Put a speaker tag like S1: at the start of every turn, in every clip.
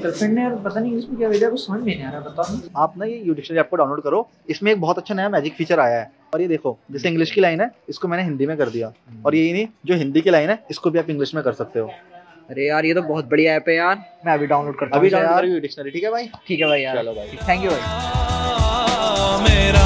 S1: Girlfriend ने यार पता नहीं इसमें क्या वीडियो कुछ समझ में नहीं आ रहा बताओ।
S2: आप ना ये यू डिक्शनरी आपको डाउनलोड करो। इसमें एक बहुत अच्छा नया मैजिक फीचर आया है। और ये देखो जैसे इंग्लिश की लाइन है इसको मैंने हिंदी में कर दिया। और यही नहीं जो हिंदी की लाइन है इसको भी आप इंग्लिश में कर सकते हो।
S1: अरे यार ये तो बहुत बढ़िया ऐप है यार। मैं अभी डाउनलोड करता हूँ
S2: अभी डाउनलोड
S1: यार।
S2: डिक्शनरी ठीक है भाई?
S1: ठीक है भाई यार।
S2: चलो भाई।
S1: थैंक यू भाई।
S3: मेरा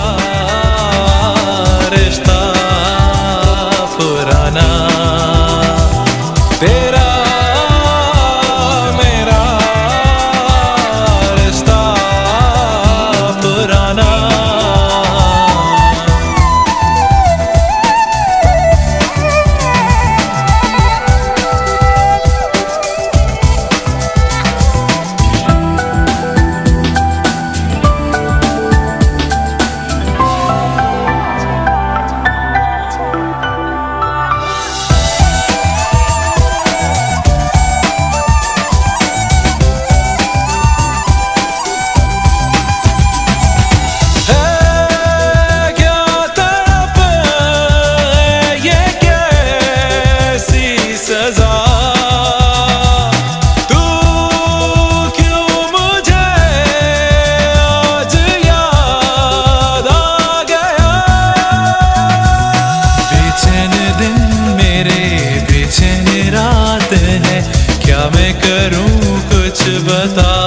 S3: कुछ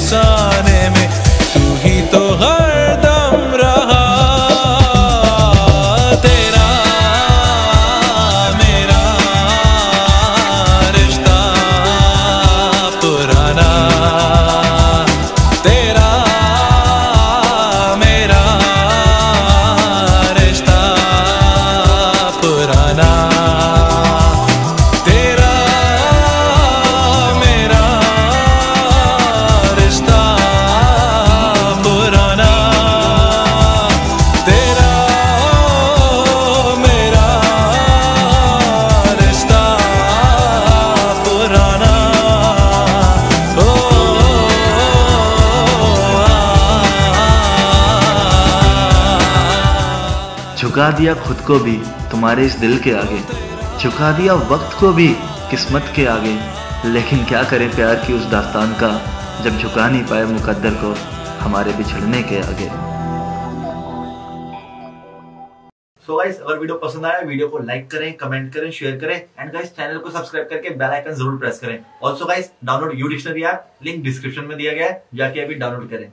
S3: मेरे
S4: झुका दिया खुद को भी तुम्हारे इस दिल के आगे। झुका दिया वक्त को भी किस्मत के आगे। लेकिन क्या करें प्यार की उस दास्तान का, जब झुका नहीं पाए मुकद्दर को हमारे बिछड़ने के आगे।
S2: तो गाइस अगर वीडियो पसंद आया, वीडियो को लाइक करें कमेंट करें शेयर करें एंड गाइस चैनल को सब्सक्राइब करके बेल आइकन ज़रूर प्रेस करें। Also guys download U dictionary app link description में दिया गया है, जाके अभी डाउनलोड करें।